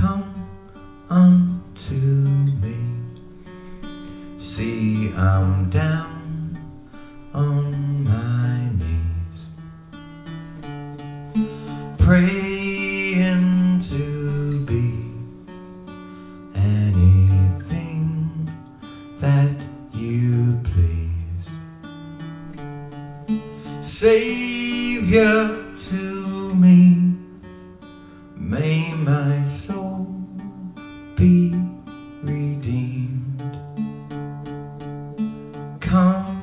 come unto me. See, I'm down on my knees, praying to be anything that you please. Savior Come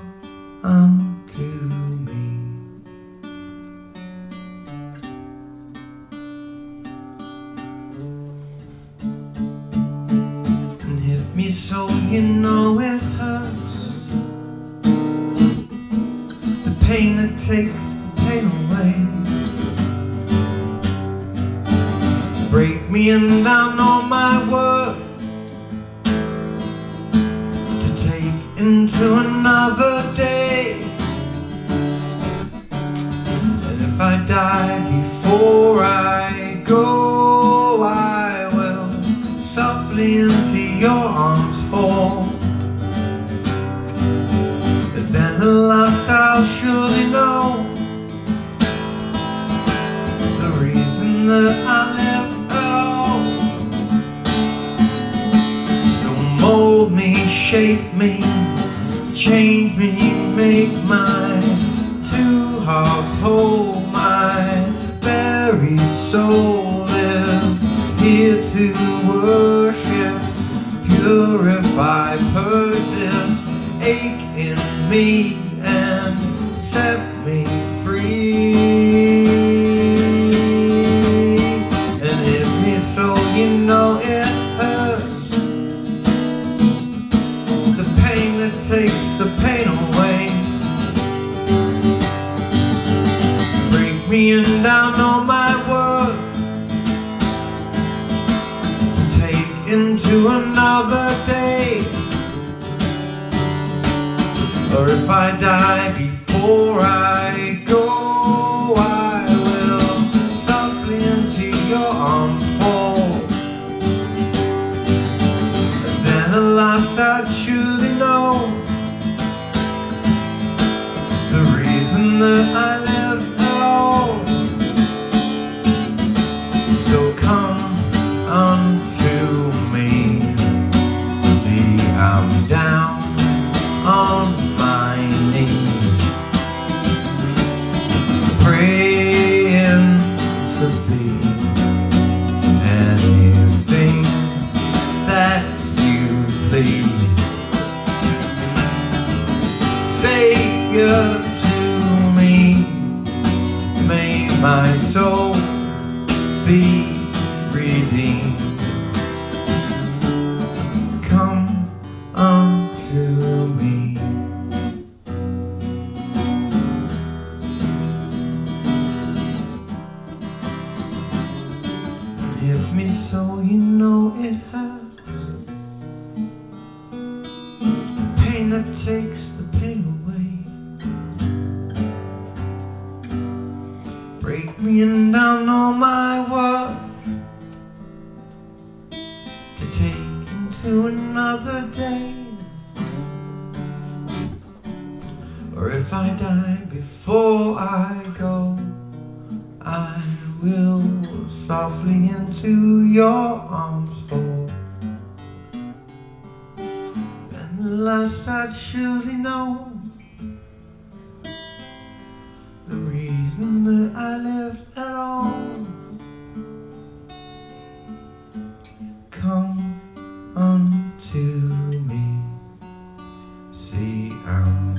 unto me. And hit me so you know it hurts. The pain that takes the pain away. Break me and I know my worth into another day. And if I die before I go, I will softly into your arms fall. But then at last I'll surely know the reason that I. So mold me, shape me, change me, make my two hearts whole. My very soul lives here to worship, purify, this ache in me takes the pain away. Break me and down know my worth. Take into another day. Or if I die before I go, I will into your arms then I'd surely my soul be redeemed. Come unto me. Give me so you know it hurts. The pain that takes into another day. Or if I die before I go, I will softly into your arms fall. And last I'd surely know See, I'm